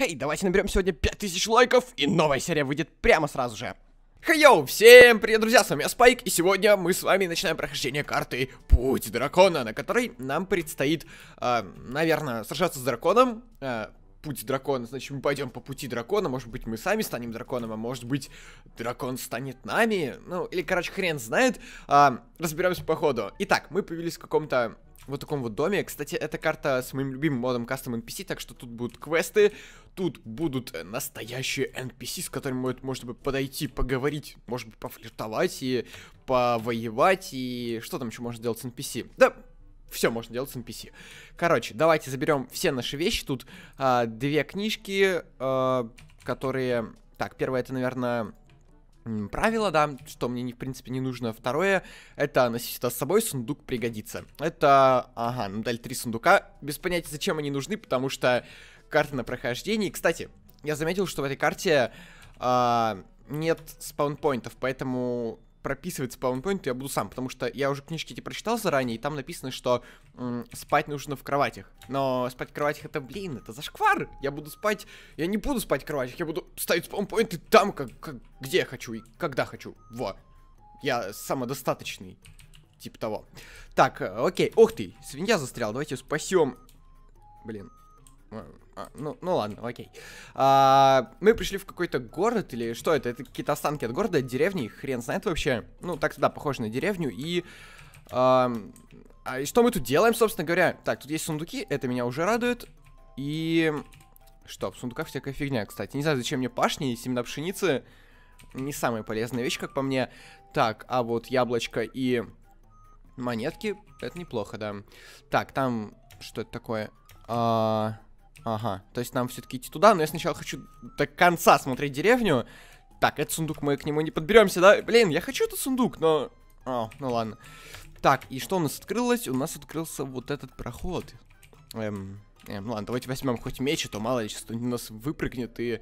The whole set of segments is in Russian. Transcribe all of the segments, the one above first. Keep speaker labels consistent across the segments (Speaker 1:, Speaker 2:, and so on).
Speaker 1: Хей, давайте наберем сегодня 5000 лайков, и новая серия выйдет прямо сразу же. Хей-йоу, всем привет, друзья, с вами я Спайк, и сегодня мы с вами начинаем прохождение карты Путь Дракона, на которой нам предстоит, э, наверное, сражаться с драконом, э, Путь дракона, значит, мы пойдем по пути дракона, может быть, мы сами станем драконом, а может быть, дракон станет нами, ну, или, короче, хрен знает, э, разберемся по ходу. Итак, мы появились в каком-то вот таком вот доме. Кстати, эта карта с моим любимым модом Custom NPC, так что тут будут квесты, тут будут настоящие NPC, с которыми можно бы подойти, поговорить, может быть, пофлиртовать и повоевать, и что там еще можно делать с NPC? Да, все можно делать с NPC. Короче, давайте заберем все наши вещи. Тут а, две книжки, а, которые... Так, первое это, наверное, правило, да, что мне, в принципе, не нужно. Второе, это носить это с собой, сундук пригодится. Это, ага, нам дали три сундука. Без понятия, зачем они нужны, потому что карта на прохождении. Кстати, я заметил, что в этой карте э, нет спаунпоинтов, поэтому прописывать спаунпоинт я буду сам, потому что я уже книжки эти прочитал заранее, и там написано, что м, спать нужно в кроватях. Но спать в кроватях это, блин, это зашквар. Я буду спать, я не буду спать в кроватях, я буду ставить спаунпоинты там, как, как, где я хочу и когда хочу. Во. Я самодостаточный. Типа того. Так, окей. Ух ты, свинья застряла. Давайте спасем. Блин. А, ну, ну ладно, окей. А, мы пришли в какой-то город или что это? Это какие-то останки от города, от деревни, хрен знает вообще. Ну, так да, похоже на деревню. И, а, и что мы тут делаем, собственно говоря? Так, тут есть сундуки, это меня уже радует. И... Что, в сундуках всякая фигня, кстати. Не знаю, зачем мне пашни и семена пшеницы. Не самая полезная вещь, как по мне. Так, а вот яблочко и монетки, это неплохо, да. Так, там... Что это такое? А... Ага, то есть нам все-таки идти туда, но я сначала хочу до конца смотреть деревню. Так, этот сундук мы к нему не подберемся, да? Блин, я хочу этот сундук, но... О, ну ладно. Так, и что у нас открылось? У нас открылся вот этот проход. Эм, эм ладно, давайте возьмем хоть меч, а то мало ли сейчас кто нас выпрыгнет и...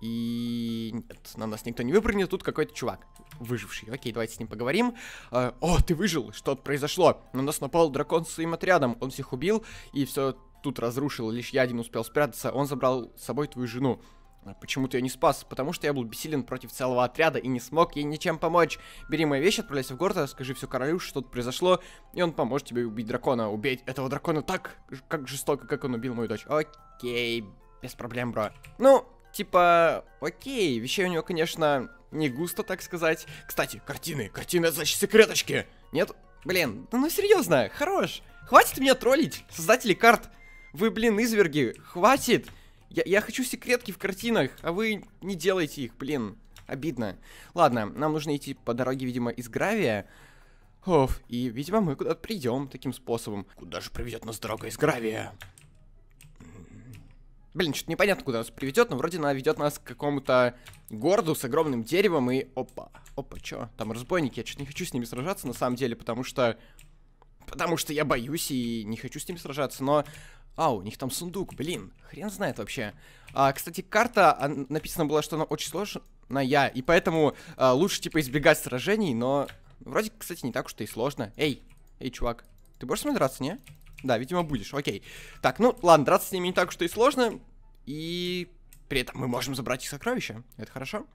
Speaker 1: И... Нет, на нас никто не выпрыгнет, тут какой-то чувак выживший. Окей, давайте с ним поговорим. Э, о, ты выжил, что-то произошло. На нас напал дракон с своим отрядом, он всех убил, и все тут разрушил, лишь я один успел спрятаться, он забрал с собой твою жену. А почему ты ее не спас? Потому что я был бессилен против целого отряда и не смог ей ничем помочь. Бери мои вещи, отправляйся в город, скажи все королю, что тут произошло, и он поможет тебе убить дракона. Убить этого дракона так, как жестоко, как он убил мою дочь. Окей, без проблем, бро. Ну, типа, окей, вещей у него, конечно, не густо, так сказать. Кстати, картины, картины, значит, секреточки. Нет? Блин, ну, ну серьезно, хорош. Хватит меня троллить, создатели карт. Вы, блин, изверги, хватит! Я, я хочу секретки в картинах, а вы не делайте их, блин. Обидно. Ладно, нам нужно идти по дороге, видимо, из гравия. Оф, и, видимо, мы куда-то придем таким способом. Куда же приведет нас дорога из гравия? Блин, что-то непонятно, куда нас приведет, но вроде она ведет нас к какому-то городу с огромным деревом и... Опа, опа, чё? Там разбойники, я что-то не хочу с ними сражаться на самом деле, потому что... Потому что я боюсь и не хочу с ними сражаться, но а, у них там сундук, блин, хрен знает вообще. А, кстати, карта, а, написано было, что она очень сложная, и поэтому а, лучше, типа, избегать сражений, но вроде, кстати, не так уж и сложно. Эй, эй, чувак, ты будешь с мной драться, не? Да, видимо, будешь, окей. Так, ну, ладно, драться с ними не так уж и сложно, и при этом мы можем забрать их сокровища, это хорошо.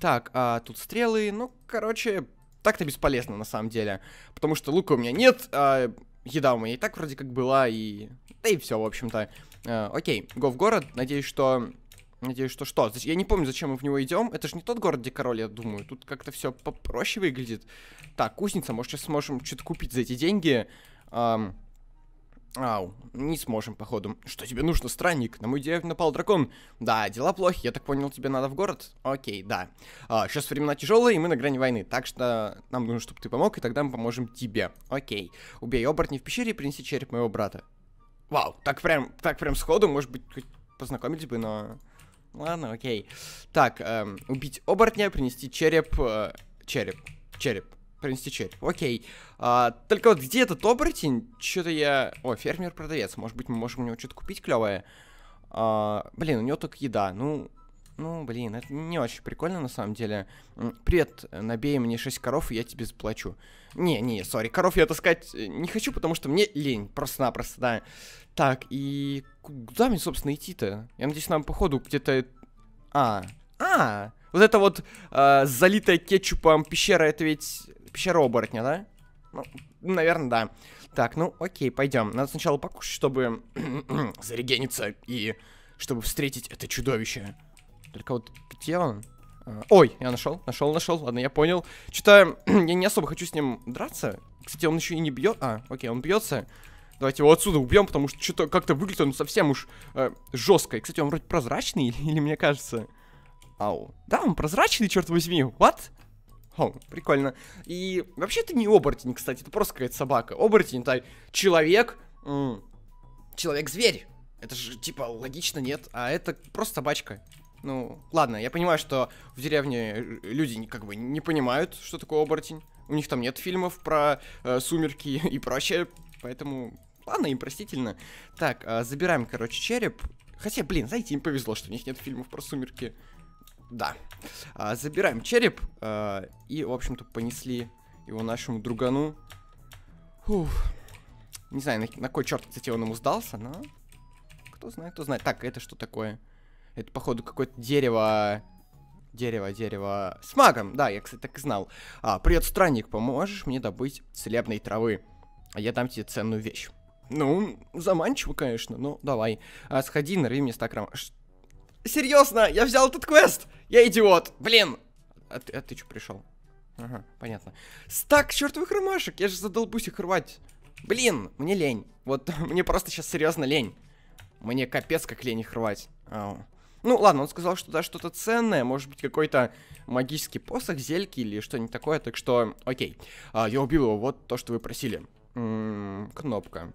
Speaker 1: Так, а, тут стрелы, ну, короче, так-то бесполезно на самом деле, потому что лука у меня нет, а, еда у меня и так вроде как была, и... Да и все, в общем-то. Э, окей, го в город. Надеюсь, что... Надеюсь, что что? Я не помню, зачем мы в него идем. Это же не тот город, где король, я думаю. Тут как-то все попроще выглядит. Так, кузница. Может, сейчас сможем что-то купить за эти деньги. Эм, Ау, не сможем, походу. Что тебе нужно, странник? На мою деревню напал дракон. Да, дела плохи, я так понял, тебе надо в город? Окей, да. А, сейчас времена тяжелые, и мы на грани войны, так что нам нужно, чтобы ты помог, и тогда мы поможем тебе. Окей. Убей оборотни в пещере и принеси череп моего брата. Вау, так прям, так прям сходу, может быть, познакомились бы, но... Ладно, окей. Так, эм, убить оборотня, принести череп... Э, череп. Череп принести череп. Окей. А, только вот где этот оборотень? Что-то я... О, фермер-продавец. Может быть, мы можем у него что-то купить клевое? А, блин, у него только еда. Ну, Ну, блин, это не очень прикольно на самом деле. Привет, набей мне 6 коров, и я тебе заплачу. Не, не, сори, коров я таскать э, не хочу, потому что мне лень, просто-напросто, да. Так, и куда мне, собственно, идти-то? Я надеюсь, нам, походу, где-то... А, а, вот это вот э, залитая кетчупом пещера, это ведь пещера оборотня, да? Ну, наверное, да. Так, ну, окей, пойдем. Надо сначала покушать, чтобы зарегениться и чтобы встретить это чудовище. Только вот где он? А, ой, я нашел, нашел, нашел. Ладно, я понял. Что-то я не особо хочу с ним драться. Кстати, он еще и не бьет. А, окей, он бьется. Давайте его отсюда убьем, потому что что-то как-то выглядит он совсем уж э, жестко. И, кстати, он вроде прозрачный, или мне кажется. Ау. Да, он прозрачный, черт возьми. What? О, прикольно. И вообще это не оборотень, кстати, это просто какая-то собака. Оборотень это человек. Человек-зверь. Это же, типа, логично, нет? А это просто собачка. Ну, ладно, я понимаю, что в деревне люди как бы не понимают, что такое оборотень. У них там нет фильмов про э, сумерки и прочее, поэтому... Ладно, им простительно. Так, э, забираем, короче, череп. Хотя, блин, знаете, им повезло, что у них нет фильмов про сумерки. Да. А, забираем череп. А, и, в общем-то, понесли его нашему другану. Фух. Не знаю, на, на кой черт, кстати, он ему сдался, но... Кто знает, кто знает. Так, это что такое? Это, походу, какое-то дерево... Дерево, дерево... С магом! Да, я, кстати, так и знал. А, привет, странник, поможешь мне добыть целебной травы? А я дам тебе ценную вещь. Ну, заманчиво, конечно, ну, давай. А, сходи, нарви мне стакрам. Серьезно, я взял этот квест! Я идиот! Блин! А ты, а ты что пришел? Ага, понятно. Стак чертовых ромашек! Я же задолбусь их рвать. Блин, мне лень. Вот мне просто сейчас серьезно лень. Мне капец как лень их рвать. Ау. Ну, ладно, он сказал, что да, что-то ценное, может быть, какой-то магический посох, зельки или что-нибудь такое, так что, окей. А, я убил его, вот то, что вы просили. М -м, кнопка.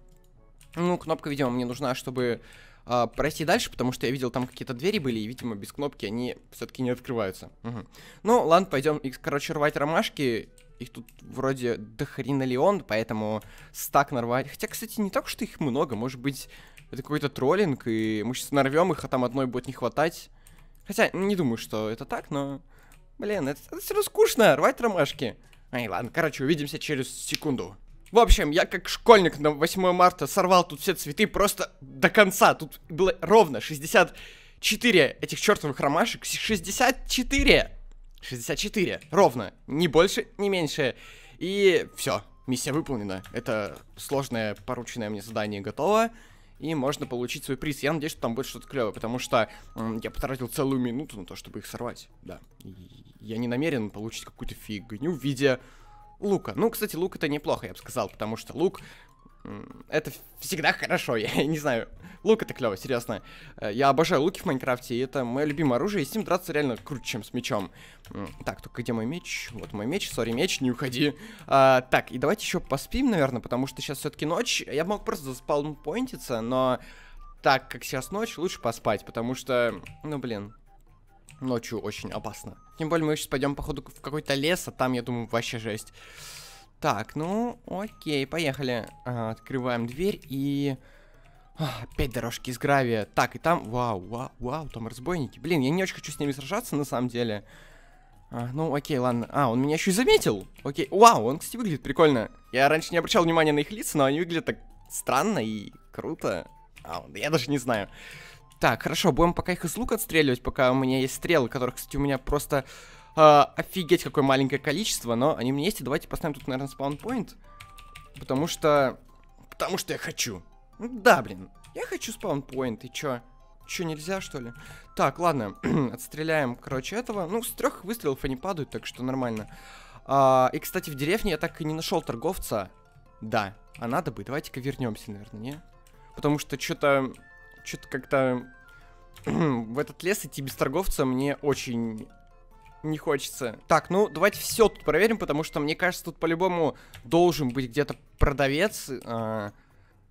Speaker 1: Ну, кнопка, видимо, мне нужна, чтобы а, пройти дальше, потому что я видел, там какие-то двери были, и, видимо, без кнопки они все-таки не открываются. Угу. Ну, ладно, пойдем, короче, рвать ромашки. Их тут вроде до хрена леон, поэтому стак нарвать. Хотя, кстати, не так, что их много, может быть, это какой-то троллинг, и мы сейчас нарвем их, а там одной будет не хватать. Хотя, не думаю, что это так, но... Блин, это, это все равно скучно, рвать ромашки. Ай, ладно, короче, увидимся через секунду. В общем, я как школьник на 8 марта сорвал тут все цветы просто до конца. Тут было ровно 64 этих чертовых ромашек. 64! 64, ровно. Ни больше, ни меньше. И все, миссия выполнена. Это сложное порученное мне задание готово. И можно получить свой приз. Я надеюсь, что там будет что-то клевое, потому что я потратил целую минуту на то, чтобы их сорвать. Да. И я не намерен получить какую-то фигню в виде лука. Ну, кстати, лук это неплохо, я бы сказал, потому что лук это всегда хорошо, я не знаю. Лук это клево, серьезно. Э, я обожаю луки в Майнкрафте, и это мое любимое оружие, и с ним драться реально круче, чем с мечом. Так, только где мой меч? Вот мой меч, сори, меч, не уходи. А, так, и давайте еще поспим, наверное, потому что сейчас все-таки ночь. Я мог просто заспаунпоинтиться, но так как сейчас ночь, лучше поспать, потому что, ну блин, ночью очень опасно. Тем более мы сейчас пойдем, походу, в какой-то лес, а там, я думаю, вообще жесть. Так, ну, окей, поехали. А, открываем дверь и... А, опять дорожки из гравия. Так, и там... Вау, вау, вау, там разбойники. Блин, я не очень хочу с ними сражаться, на самом деле. А, ну, окей, ладно. А, он меня еще и заметил. Окей. Вау, он, кстати, выглядит прикольно. Я раньше не обращал внимания на их лица, но они выглядят так странно и круто. А, я даже не знаю. Так, хорошо, будем пока их из лука отстреливать, пока у меня есть стрелы, которых, кстати, у меня просто э, офигеть какое маленькое количество, но они у меня есть, и давайте поставим тут, наверное, спаунпоинт, потому что... Потому что я хочу. Ну да, блин, я хочу спаунпоинт, и чё? Чё, нельзя, что ли? Так, ладно, отстреляем, короче, этого. Ну, с трех выстрелов они падают, так что нормально. А, и, кстати, в деревне я так и не нашел торговца. Да, а надо бы. Давайте-ка вернемся, наверное, не? Потому что что-то что-то как-то в этот лес идти без торговца мне очень не хочется. Так, ну давайте все тут проверим, потому что мне кажется, тут по-любому должен быть где-то продавец. А,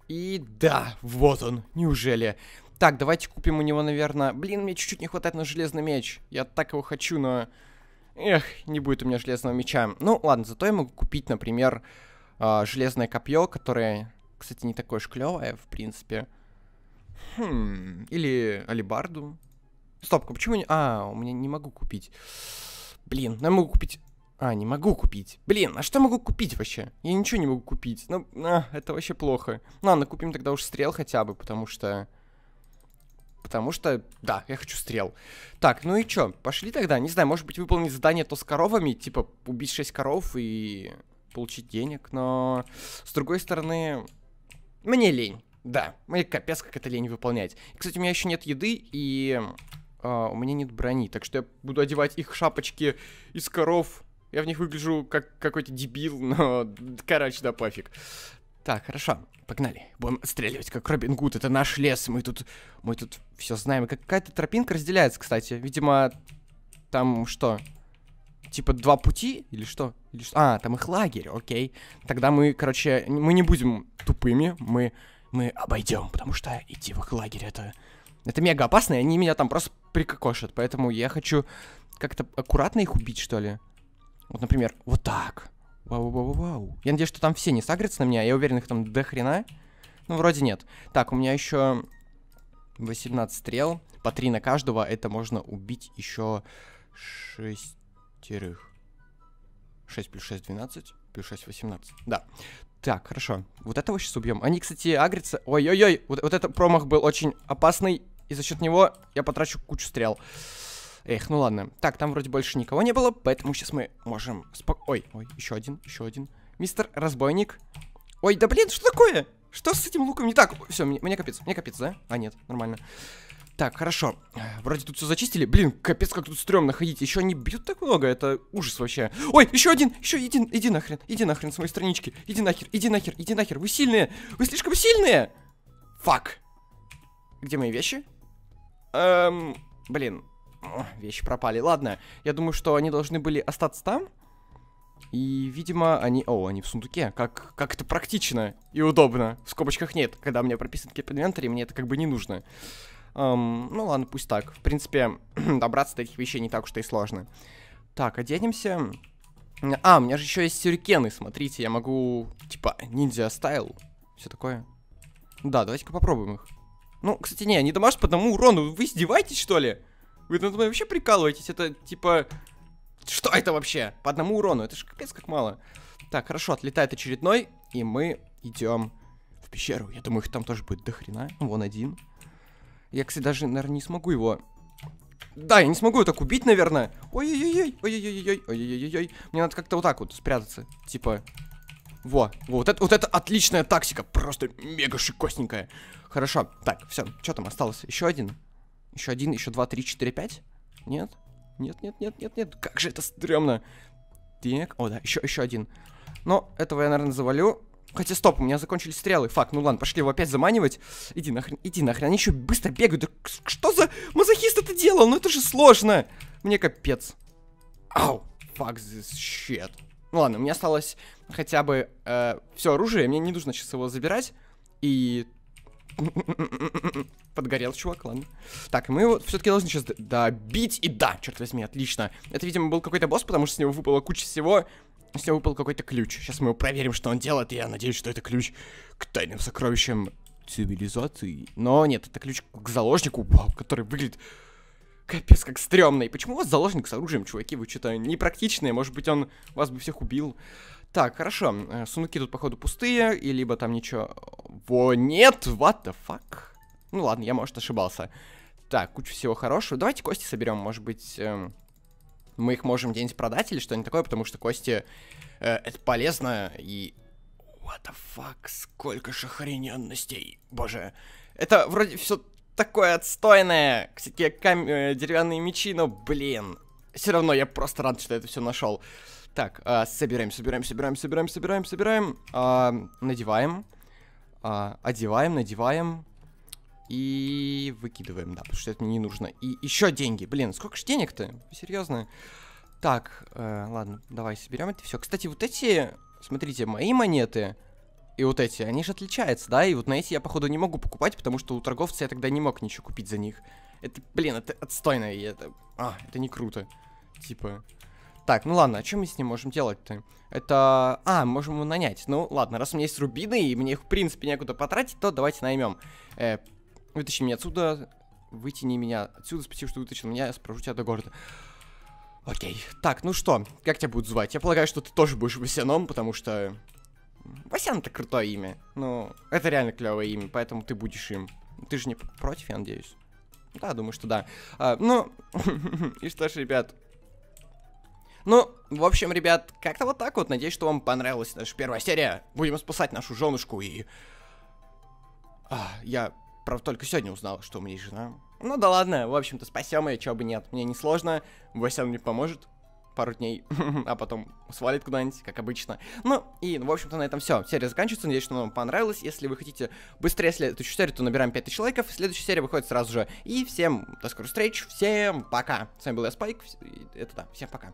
Speaker 1: и да, вот он, неужели. Так, давайте купим у него, наверное... Блин, мне чуть-чуть не хватает на железный меч. Я так его хочу, но... Эх, не будет у меня железного меча. Ну, ладно, зато я могу купить, например, а, железное копье, которое, кстати, не такое уж клевое, в принципе. Хм, или алибарду. Стоп, почему не... А, у меня не могу купить. Блин, ну я могу купить... А, не могу купить. Блин, а что могу купить вообще? Я ничего не могу купить. Ну, а, это вообще плохо. Ну, ладно, купим тогда уж стрел хотя бы, потому что... Потому что, да, я хочу стрел. Так, ну и чё, пошли тогда? Не знаю, может быть, выполнить задание то с коровами, типа, убить 6 коров и получить денег, но... С другой стороны, мне лень. Да, мне капец, как это лень выполнять. Кстати, у меня еще нет еды, и а, у меня нет брони, так что я буду одевать их шапочки из коров. Я в них выгляжу как какой-то дебил, но, короче, да пофиг. Так, хорошо, погнали. Будем отстреливать, как Робин Гуд. Это наш лес, мы тут, мы тут все знаем. Какая-то тропинка разделяется, кстати. Видимо, там что? Типа два пути или что? Или что? А, там их лагерь, окей. Тогда мы, короче, мы не будем тупыми, мы, мы обойдем, потому что идти в их лагерь это это мега опасно, и они меня там просто прикокошат. Поэтому я хочу как-то аккуратно их убить, что ли. Вот, например, вот так. Вау-вау-вау. Я надеюсь, что там все не сагрятся на меня. Я уверен, их там до хрена. Ну, вроде нет. Так, у меня еще 18 стрел. По 3 на каждого. Это можно убить еще шестерых. 6 плюс 6, 12. Плюс 6, 18. Да. Так, хорошо. Вот этого сейчас убьем. Они, кстати, агрятся. Ой-ой-ой. Вот, вот это промах был очень опасный. И за счет него я потрачу кучу стрел. Эх, ну ладно. Так, там вроде больше никого не было, поэтому сейчас мы можем... Спок... Ой, ой, еще один, еще один. Мистер Разбойник. Ой, да блин, что такое? Что с этим луком не так? Все, мне, мне капец, мне капец, да? А, нет, нормально. Так, хорошо. Вроде тут все зачистили. Блин, капец, как тут стрёмно ходить. Еще они бьют так много, это ужас вообще. Ой, еще один, еще иди, иди нахрен, иди нахрен с моей странички. Иди нахер, иди нахер, иди нахер. Вы сильные, вы слишком сильные. Фак. Где мои вещи? Эм, блин, вещи пропали. Ладно, я думаю, что они должны были остаться там. И, видимо, они... О, они в сундуке. Как, как это практично и удобно. В скобочках нет. Когда у меня прописан keep inventory, мне это как бы не нужно. Эм, ну ладно, пусть так. В принципе, добраться до этих вещей не так уж и сложно. Так, оденемся. А, у меня же еще есть сюрикены, смотрите. Я могу, типа, ниндзя стайл. Все такое. Да, давайте-ка попробуем их. Ну, кстати, не, они дамажат по одному урону. Вы издеваетесь, что ли? Вы над мной вообще прикалываетесь? Это, типа... Что это вообще? По одному урону. Это же капец как мало. Так, хорошо, отлетает очередной. И мы идем в пещеру. Я думаю, их там тоже будет дохрена. Вон один. Я, кстати, даже, наверное, не смогу его... Да, я не смогу его так убить, наверное. Ой-ой-ой, ой-ой-ой, ой-ой-ой. Мне надо как-то вот так вот спрятаться. Типа, во, вот это, вот это отличная тактика, просто мега шикосненькая. Хорошо, так, все, что там осталось? Еще один? Еще один, еще два, три, четыре, пять? Нет? Нет, нет, нет, нет, нет, как же это стрёмно. Так, о да, еще, еще один. Но этого я, наверное, завалю. Хотя, стоп, у меня закончились стрелы. Фак, ну ладно, пошли его опять заманивать. Иди нахрен, иди нахрен. Они еще быстро бегают. Да что за мазохист это делал? Ну это же сложно. Мне капец. Ау, fuck this shit. Ну ладно, мне осталось хотя бы э, все оружие, мне не нужно сейчас его забирать. И... Подгорел чувак, ладно. Так, мы его все-таки должны сейчас добить. И да, черт возьми, отлично. Это, видимо, был какой-то босс, потому что с него выпала куча всего. Него выпал какой-то ключ. Сейчас мы проверим, что он делает, я надеюсь, что это ключ к тайным сокровищам цивилизации. Но нет, это ключ к заложнику, который выглядит Капец, как стрёмный. Почему у вас заложник с оружием, чуваки? Вы что-то непрактичные. Может быть, он вас бы всех убил. Так, хорошо. Э, сундуки тут, походу, пустые. И либо там ничего... Во, нет! What the fuck? Ну ладно, я, может, ошибался. Так, куча всего хорошего. Давайте кости соберем. Может быть, эм, мы их можем где-нибудь продать или что-нибудь такое, потому что кости... Э, это полезно и... What the fuck? Сколько же охрененностей. Боже. Это вроде все такое отстойное. Всякие кам... Э, деревянные мечи, но, блин. Все равно я просто рад, что это все нашел. Так, э, собираем, собираем, собираем, собираем, собираем, собираем. Э, надеваем. Э, одеваем, надеваем. И выкидываем, да, потому что это мне не нужно. И еще деньги. Блин, сколько же денег-то? Серьезно? Так, э, ладно, давай соберем это все. Кстати, вот эти, смотрите, мои монеты и вот эти, они же отличаются, да? И вот на эти я, походу, не могу покупать, потому что у торговца я тогда не мог ничего купить за них. Это, блин, это отстойно, и это... А, это не круто. Типа... Так, ну ладно, а что мы с ним можем делать-то? Это... А, можем его нанять. Ну, ладно, раз у меня есть рубины, и мне их, в принципе, некуда потратить, то давайте наймем. Э, вытащи меня отсюда. вытяни меня отсюда, спасибо, что вытащил меня, я спрошу тебя до города. Окей. Так, ну что, как тебя будут звать? Я полагаю, что ты тоже будешь Васяном, потому что... Васян это крутое имя. Ну, это реально клевое имя, поэтому ты будешь им. Ты же не против, я надеюсь? Да, думаю, что да. А, ну, и что ж, ребят. Ну, в общем, ребят, как-то вот так вот. Надеюсь, что вам понравилась наша первая серия. Будем спасать нашу женушку и... А, я, правда, только сегодня узнал, что у меня есть жена. Ну да ладно, в общем-то, спасем ее, чего бы нет. Мне не сложно, Вася мне поможет пару дней, а потом свалит куда-нибудь, как обычно. Ну, и, в общем-то, на этом все. Серия заканчивается, надеюсь, что вам понравилось. Если вы хотите быстрее следующую серию, то набираем 5000 лайков. Следующая серия выходит сразу же. И всем до скорых встреч, всем пока. С вами был я, Спайк. Это да, всем пока.